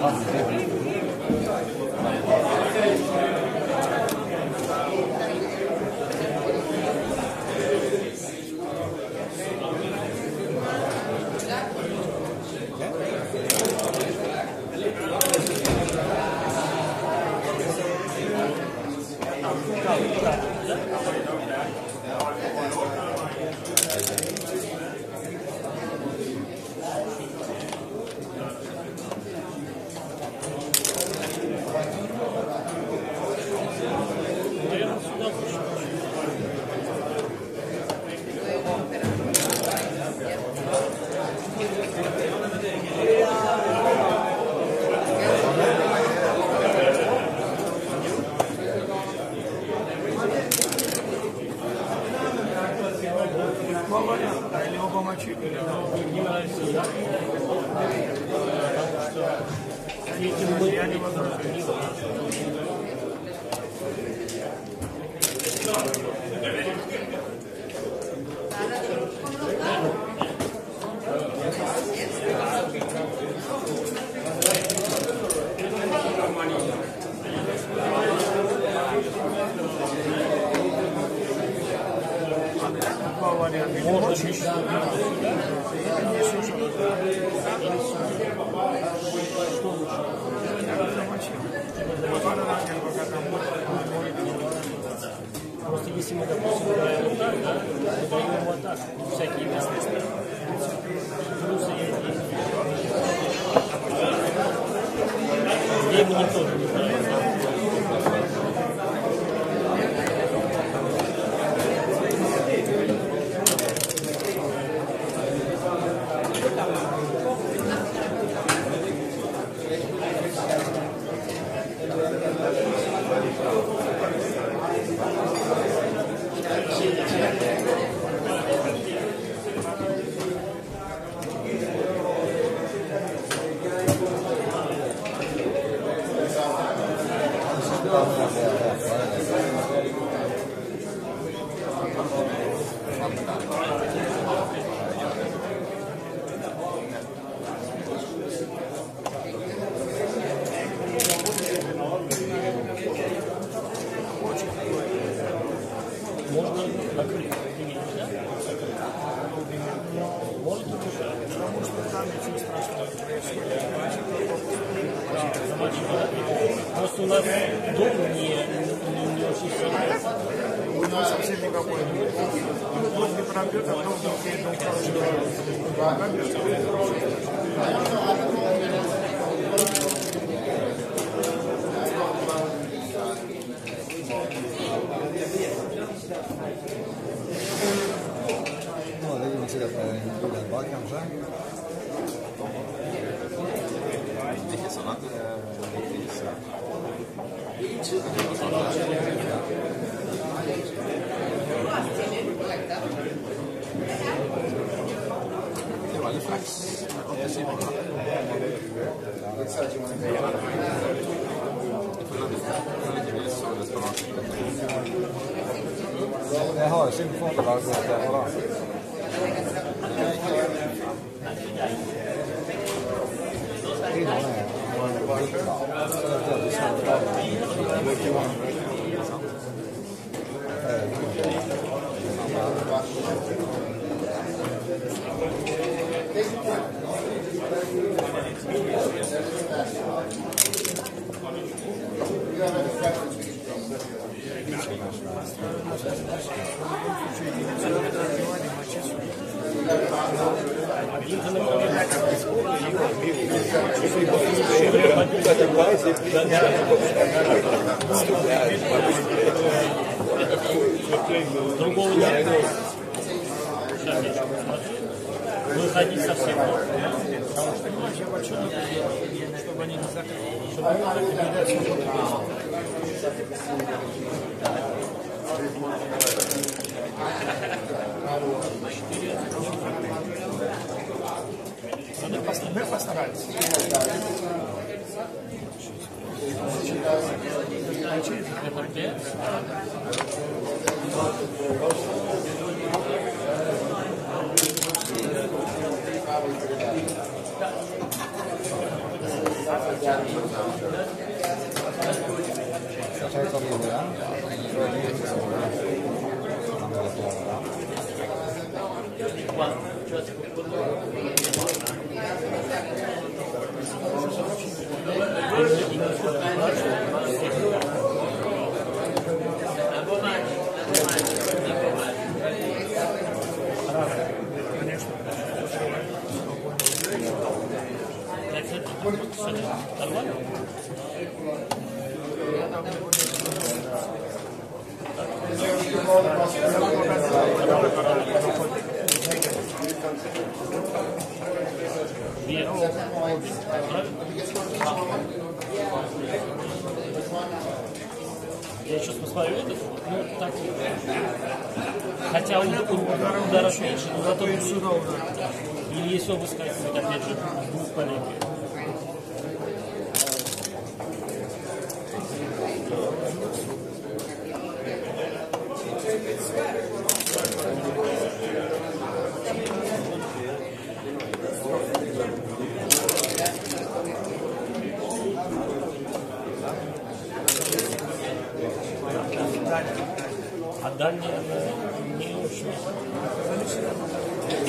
ます。всякие местные страны. Jeg har jo simpelthen fået det, der er der. Det er det, der er der. Другого нет. Выходить совсем. Потому что иначе почему чтобы они не закрыли. Meu pastorado. Thank you. 刚才说过了，所以就不要讲了。полетов, ну, так Хотя у них ударов меньше, но зато и все равно. И если обыскать, опять же, двух полетов. дальняя э, не очень.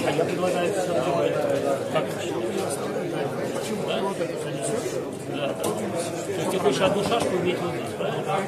А я предлагаю все другое. Э, как Почему? Да? Да, да. То есть ты хочешь одну шашку иметь внутри, правильно?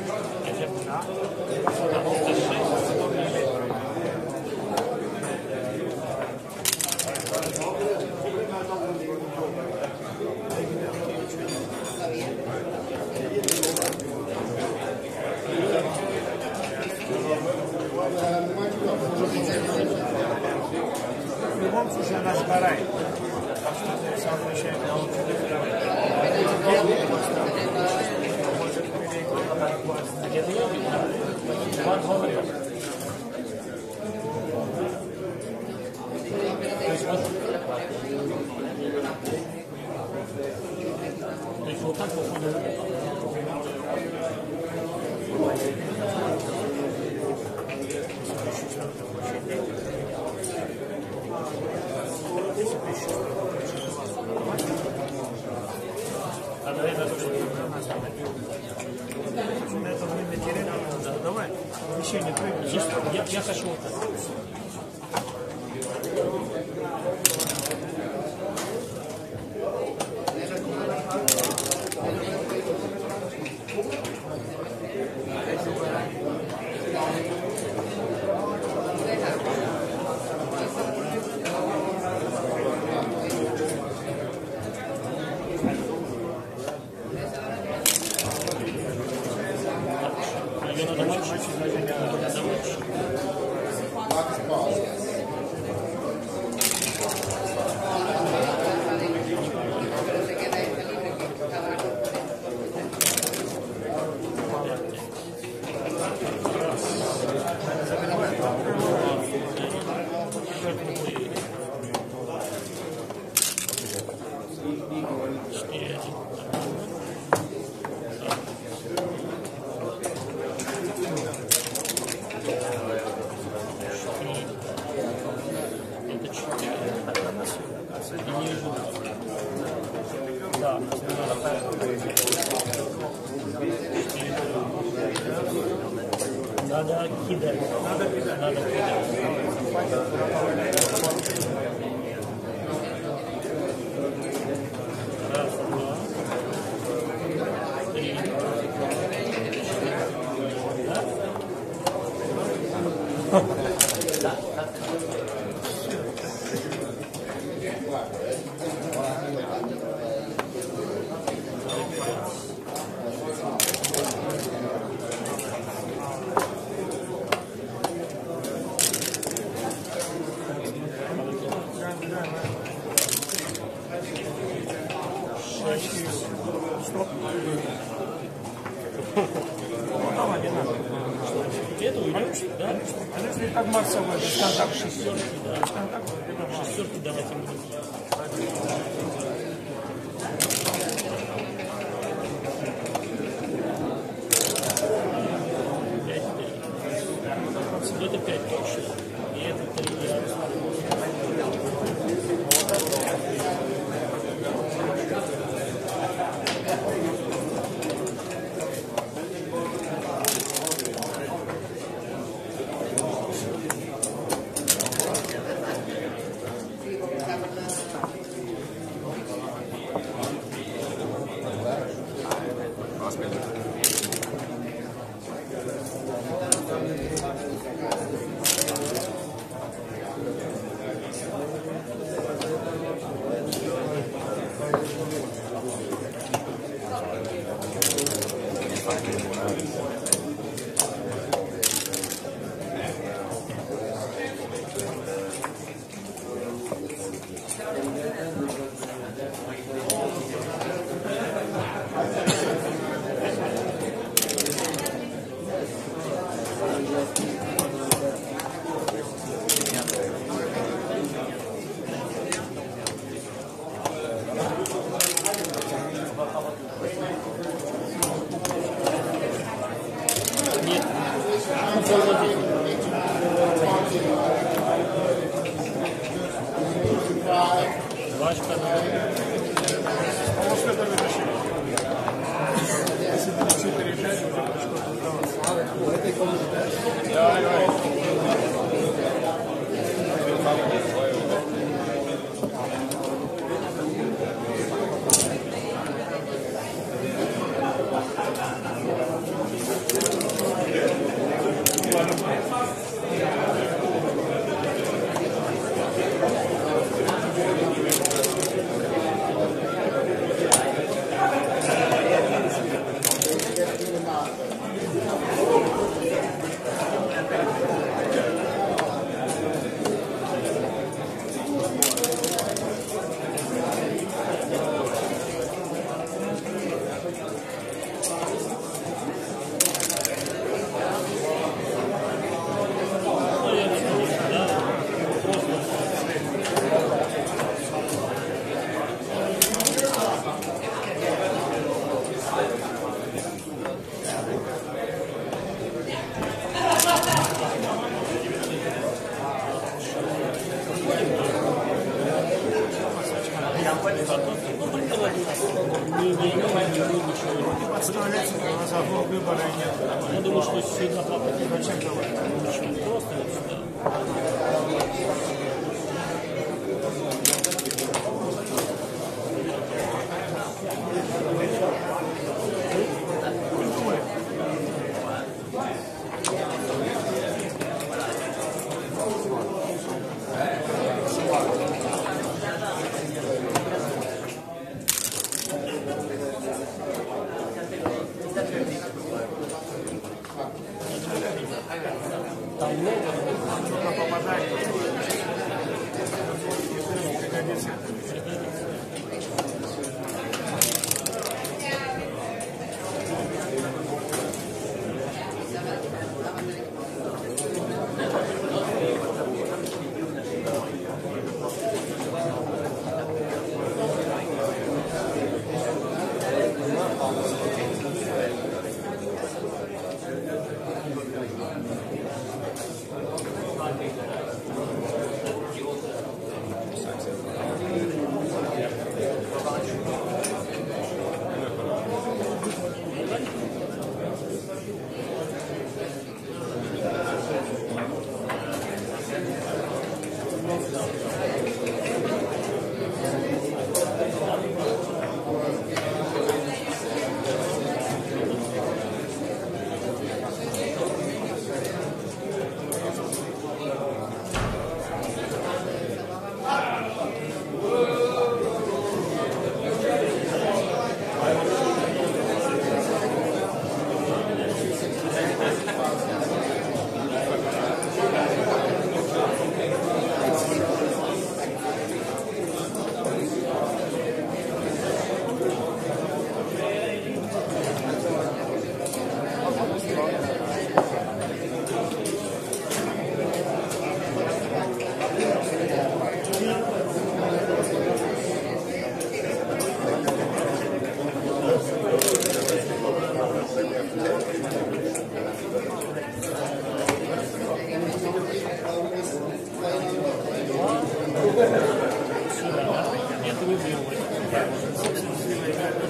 Делаете.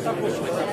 Так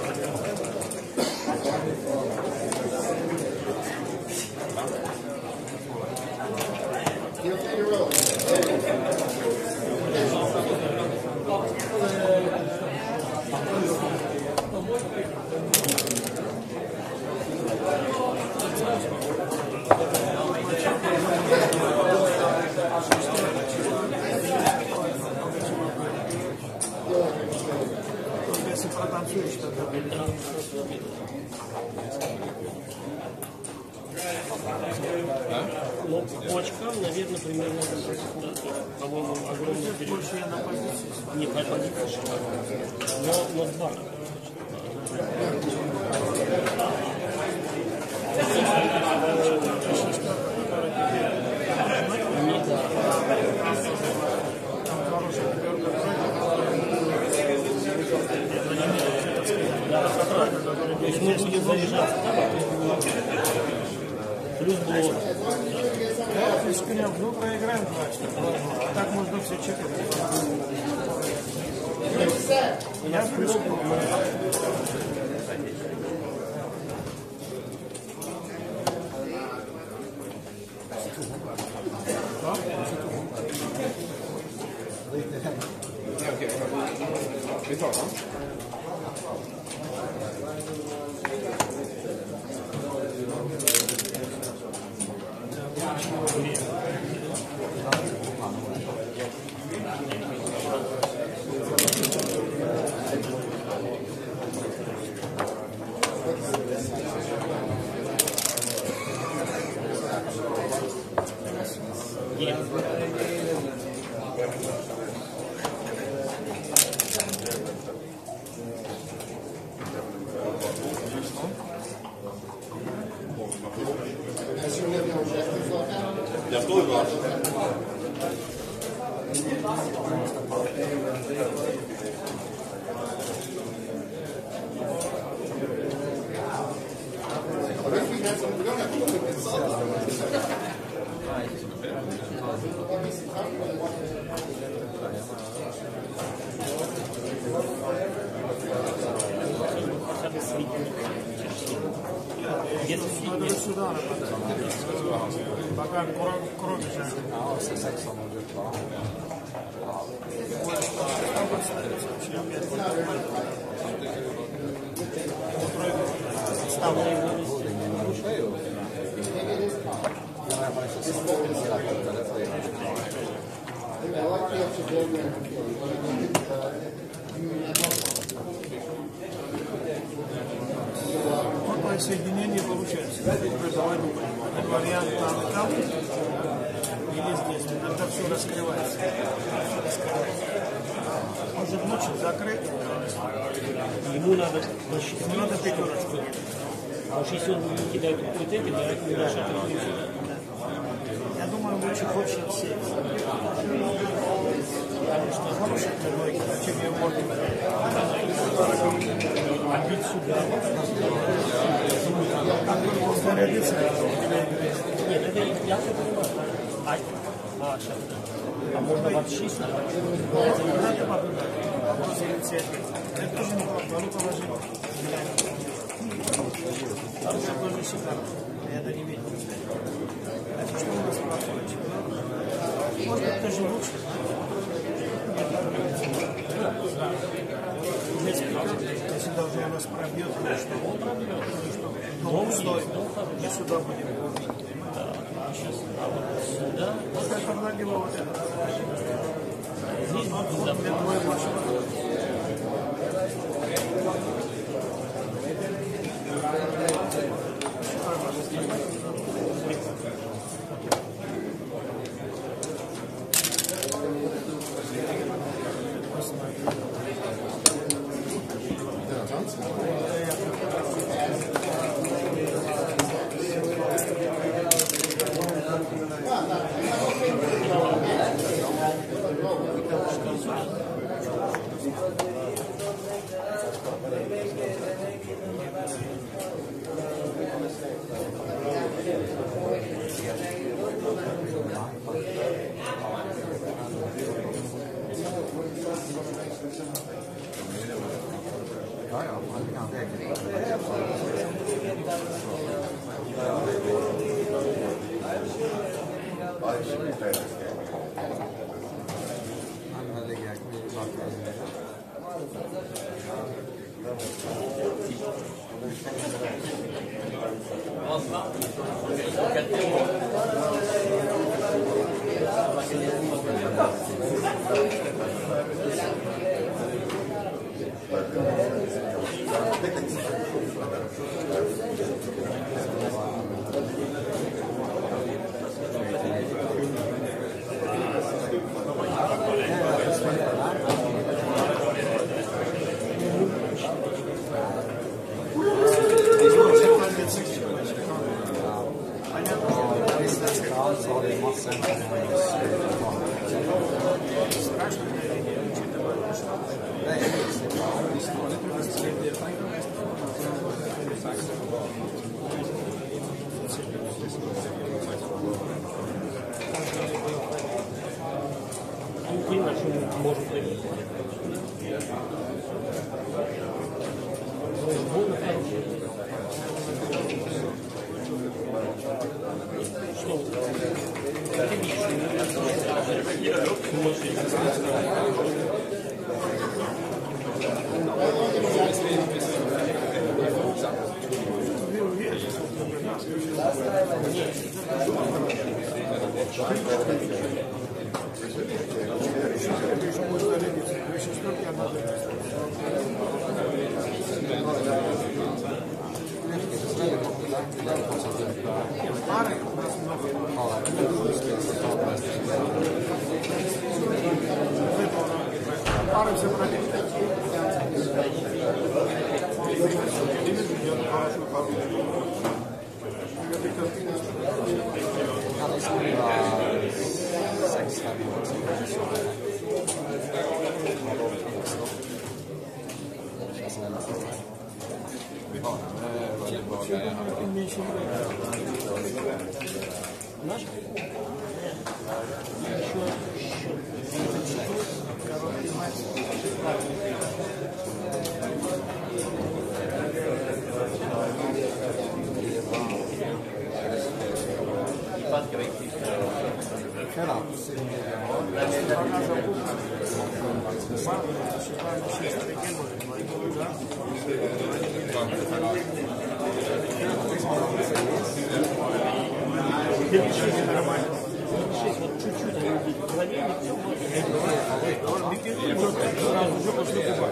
Ну, по очкам, наверное, примерно, по-моему, огромный позиции. Не по позиции, но, но с заряжаться, да? Плюс блок. Ну проиграем два А так можно все четыре. Я плюс Где-то Соединению получается. Думаем. Это вариант там и там. Или здесь. Это все раскрывается. Раскрывается. Может ночью закрыть. Ему надо защитить. Ему надо пятерочку. Потому что если он не кидает какой-то это, то это не сюда. Я думаю, лучше хочет сесть. Потому что для двойки, чем ее можно. Бить сюда. Зарядиться. Нет, это я все понимаю. А, а, сейчас. А можно вообще сюда? Надо подумать. Вопрос инициативы. Это тоже неплохо. Надо положить. Хорошая тоже шикарно. Я это не видел. Значит, что у нас происходит? Может, это тоже лучше. Если даже у нас пробьет, то что? Он пробьет. Ну, пустой. Мы сюда будем видеть. Сейчас. А вот сюда. Вот это налево, вот это. Здесь будет Вот Hvala все Sonra bir gün sırasıcı basını kubar.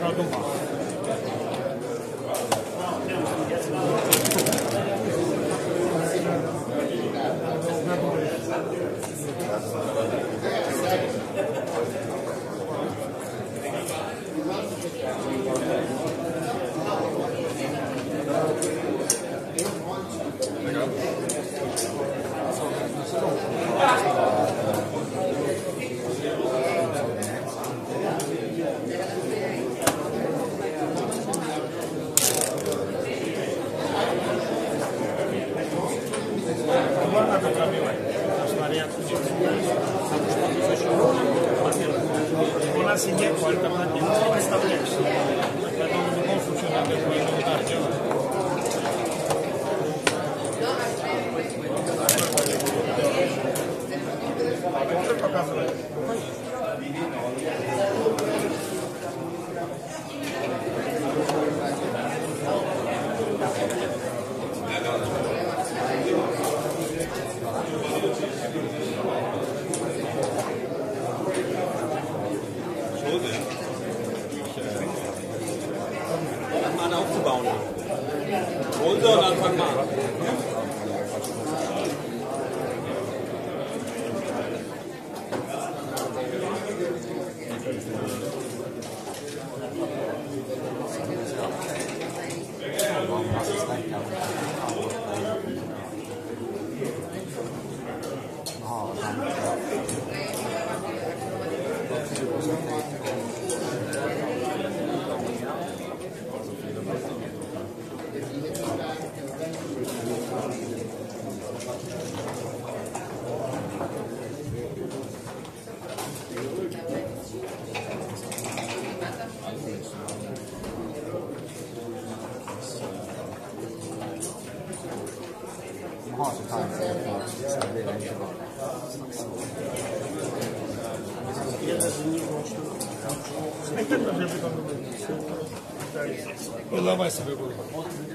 不知道动中国。Ele não vai saber quando vai.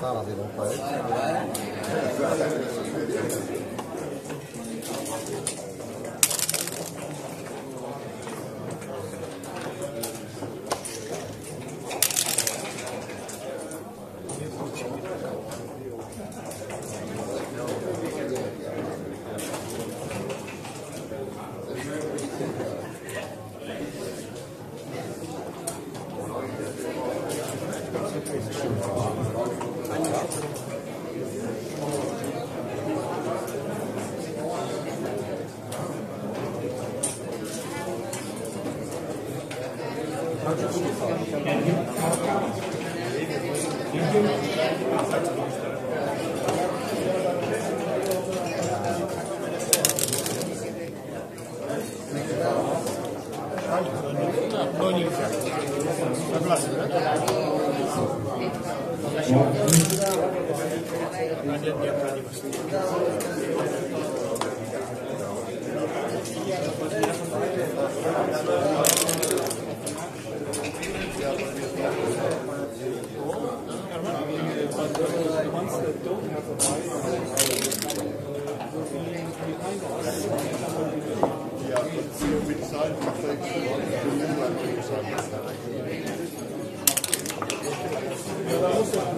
他拉的拢快。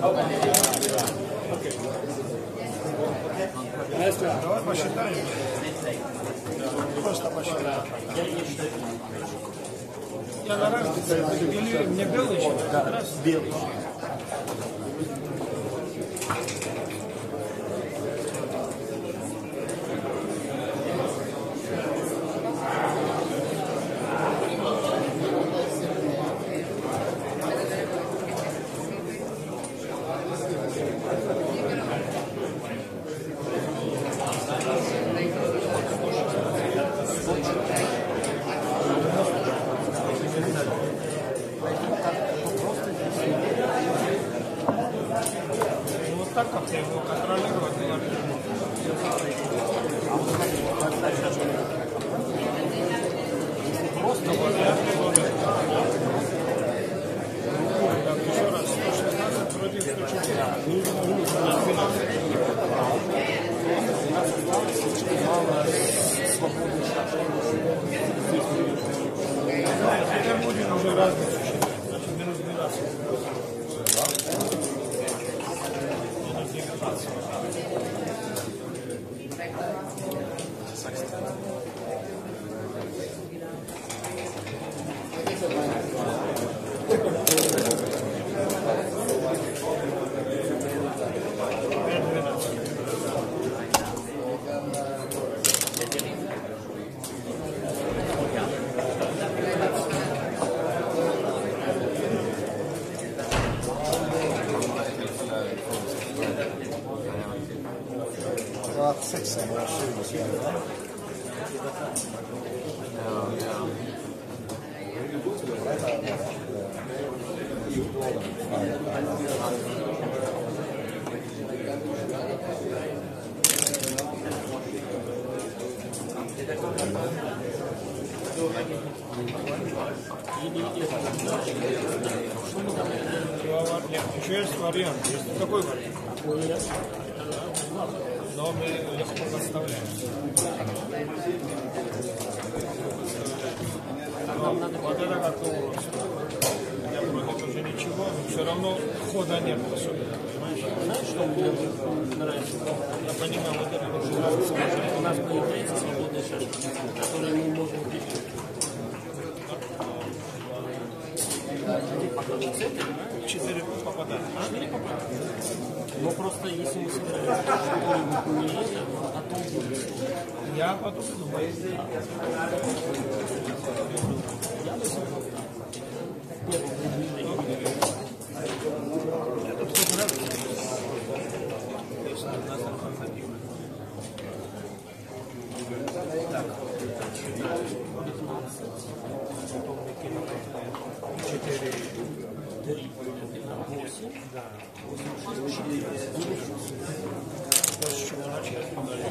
Давай посчитаем. Просто посчитаем. Я на раз мне белый еще? Да. Белый. Ну, вот так как я его контролировать не могу. Просто вот я Так, еще раз. 116 против 104. Теперь будем уже разницу считать. Значит, минус 12. Det var 620 spänn. Или Еще есть вариант. Есть такой вариант. Но мы подставляем. Вот это у Я против уже ничего, но все равно хода нет особенно? Знаешь, что мне нравится? Я понимаю, вот это уже. У нас появляется свободная шашка, которую мы можем убить. Четыре попадания. Но просто если мы собираем что-нибудь не это, а то будет. Я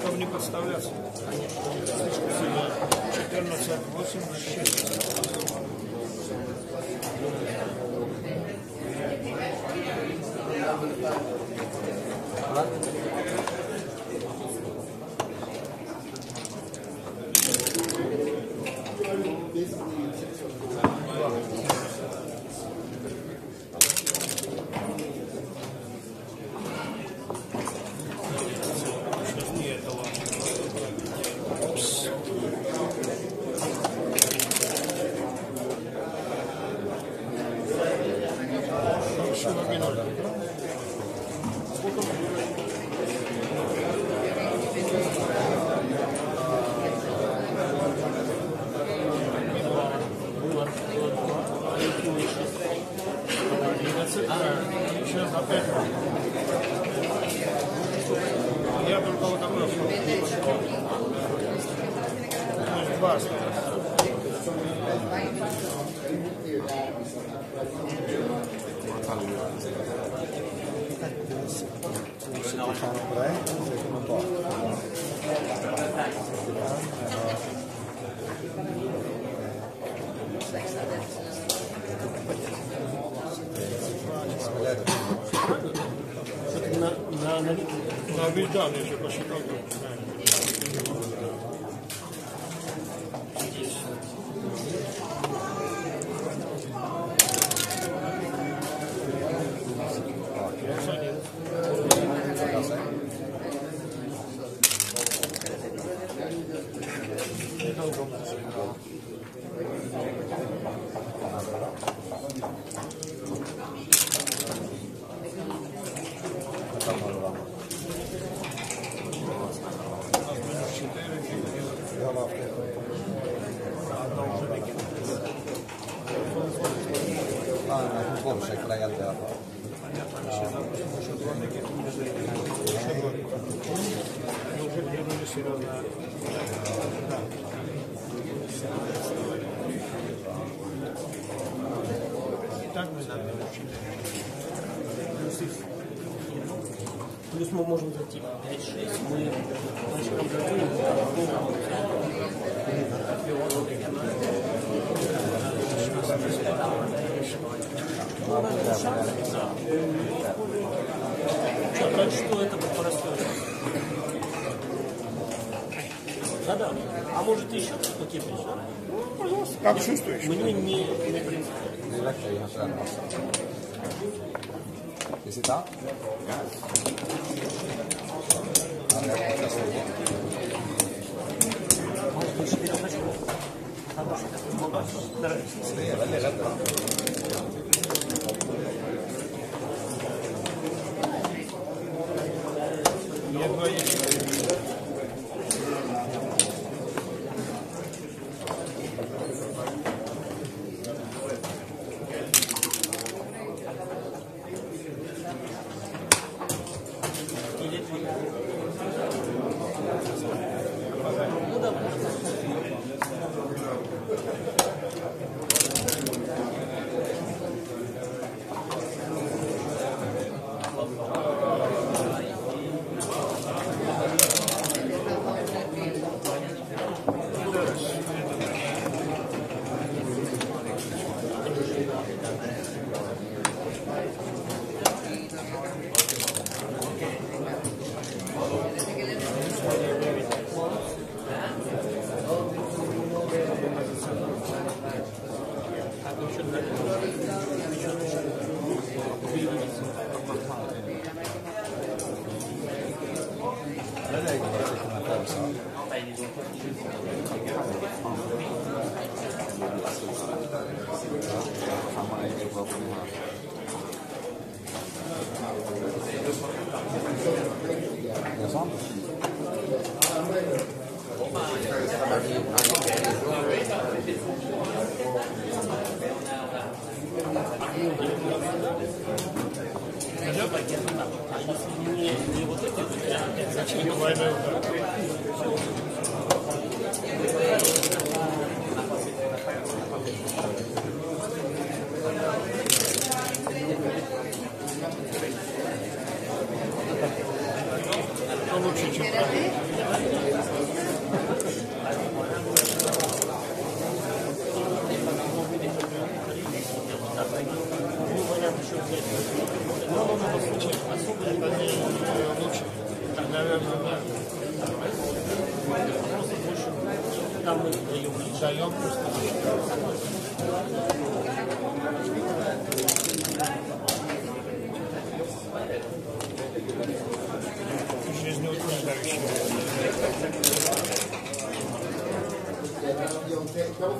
Чтобы не подставляться. Слишком сильно. 14, 8, 6. Ты еще какие причины? Как чувствуешь? Мне не, не принципиально. Direi che io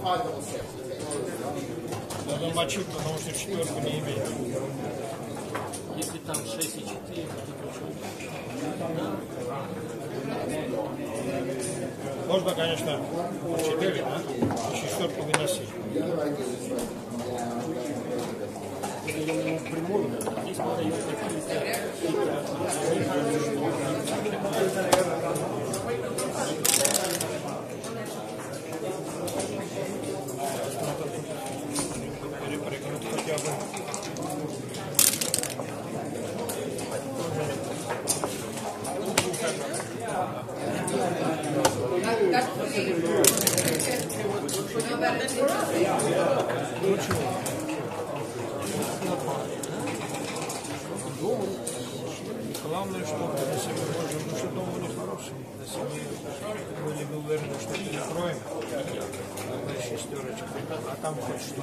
Надо мочить, потому что четверку не имеет. Если там 6 и 4, то Можно, конечно, 4, да? И четверку выносить. Прямой, здесь подают какие-то перепрыгнуть хотя бы. Главное, что мы себе можем, ну что дом у них себе были бы уверены, что перекроем, на шестерочку, а там хоть что.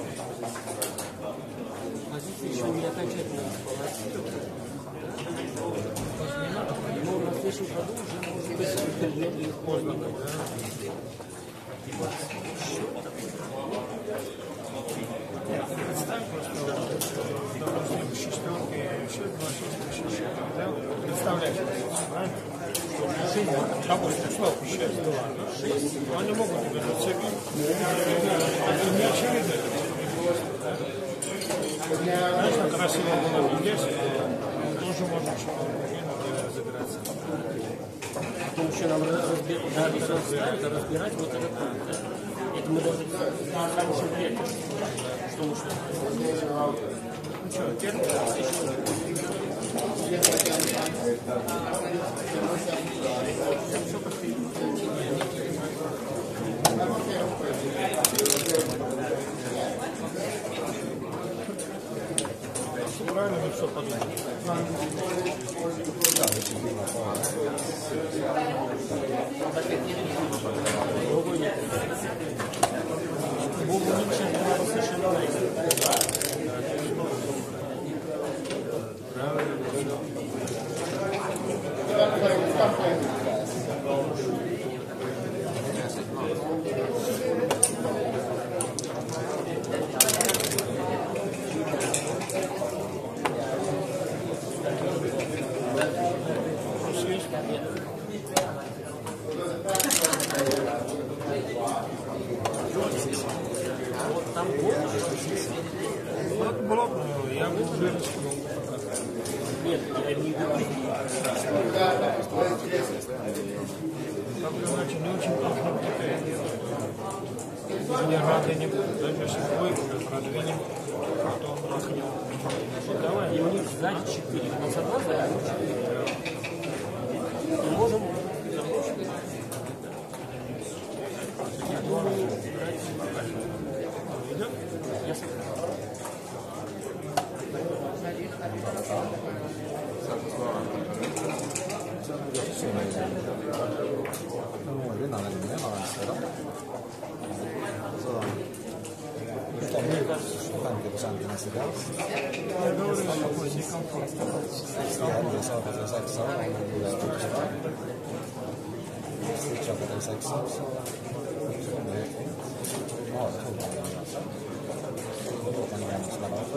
Позиция еще не окончательно Но на следующем году уже может быть Поздно, да? Представь просто, допустим, шестерки, еще два шестерки, да? Представляешь, правильно? Что шесть, два, шесть. Они могут тебе зацепить. Это не очевидно. Конечно, красиво было бы здесь, но тоже можно что-то разыграться. Потом еще нам разбирать, разбирать, вот этот пункт. да. Это мы даже на хорошем веке, что мы что. Ну что, терпим? Правильно мы все подумали. Богу ничего не надо совершенно найти. Вот блок, ну, я бы уже рискнул. Нет, я не говорю. Как иначе, не очень плохо теперь делать. Они рады не будут, если двойку продвинем, то он махнет. Вот давай, И у них сзади 4. У нас одна сзади, а anche pesante in queste case. E allora si conforta. Stiamo sopra la sexta, la tutto fa. Stiamo la sexta. Oh, come. Dopo andiamo a sparare.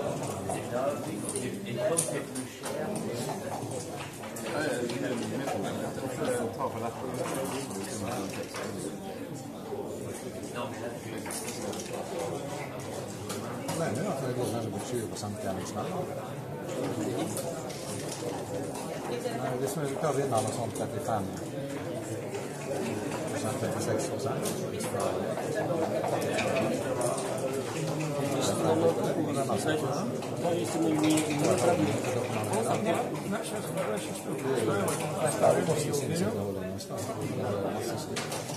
20 på samtliga liksom. Nej, det som vi pratade innan och sånt 35 procent, 36 procent. Наша стоимость.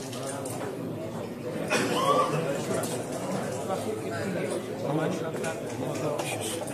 Мы не,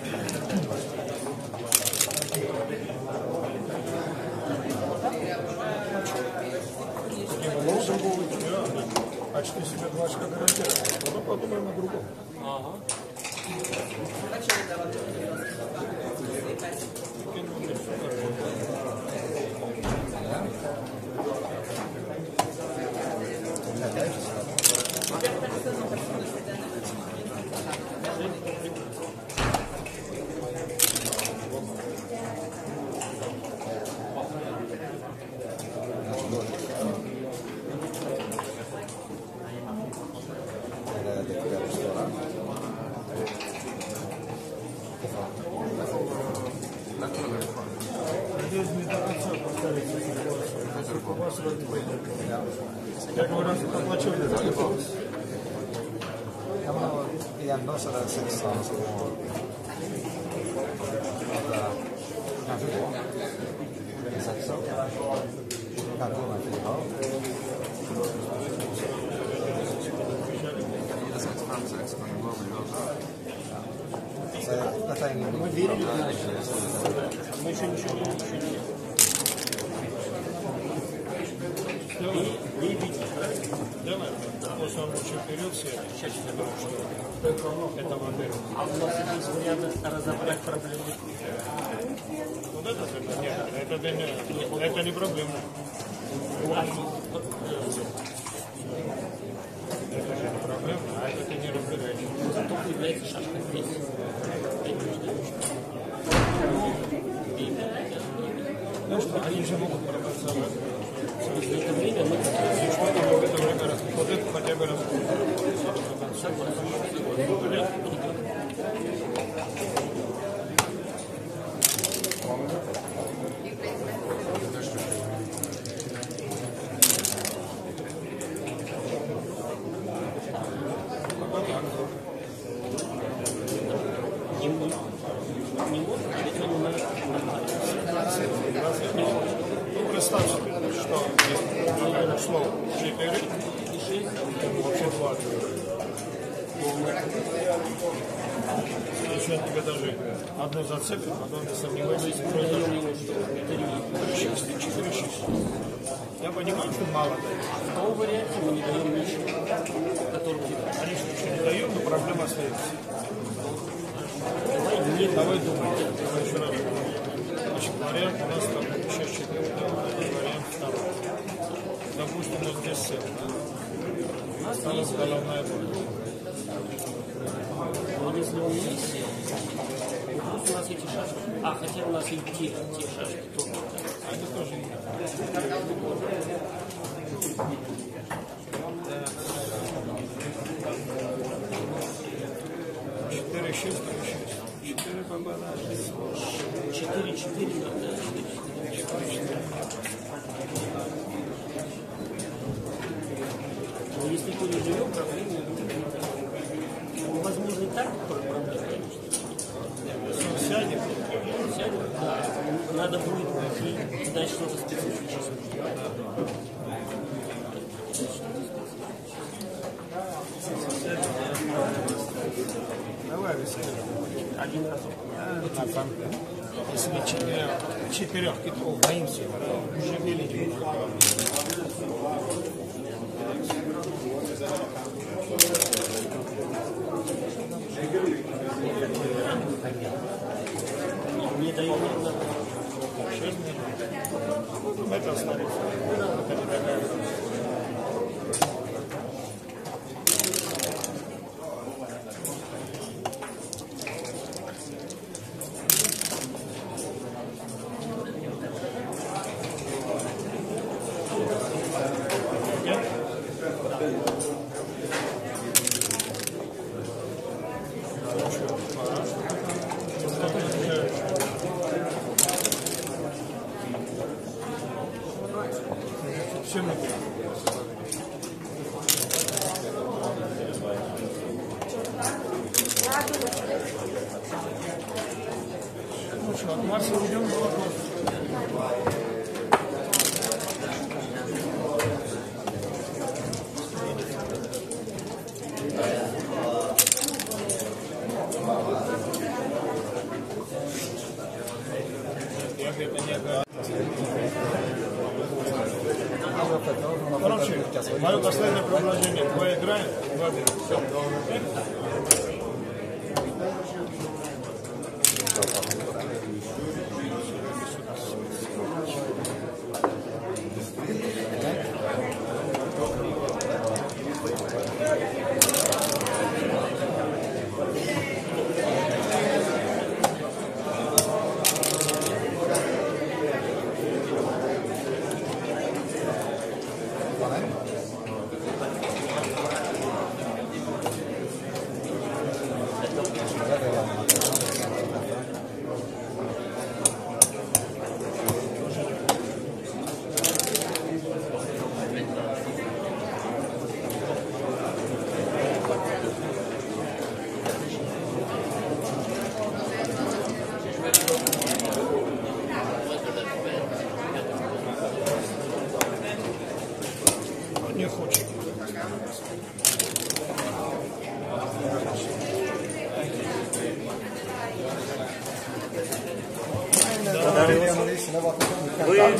И видите, правильно? Давай. После он лучше вперед все. Сейчас Это во-первых. А у нас есть вариант разобрать проблему. Вот это меня. Это для меня. Это не проблема. Это же не проблема, а это ты не разбираешь. Зато появляется шашка здесь. Ну что, они же могут пробовать В это время мы в это время раз- вот это хотя бы раз. не, не, не можем, ведь он у нас Ну, представь себе, что если ушло 4, вообще 2. Еще он тебе даже одну зацепит, потом ты сомневаешься, если продаем ему что? Это 6, 4, 6. Я понимаю, что мало дает. В том варианте мы не даем ничего, который Конечно, еще не даем, но проблема остается. давай не Давай думать. Давай еще раз. Значит, вариант у нас такой. Сейчас 4. Вариант второй. Допустим, вот здесь 7. У нас Осталась есть головная боль. Но если он есть, вот у нас эти шашки. А, хотя у нас и те, те шашки тоже. А это тоже. Четыре, шесть. Четыре попадают. 4, 4, да, 4, 4. Но если кто не живет, проблемы ну, возможно, так проблемы, конечно. Все сядет. Сядет, да. Надо будет и дать что-то специфическое. Давай, веселее. Один разок. На фанке. Если четырех, четырех китов боимся, уже великий. Ну что,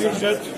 Bürcet.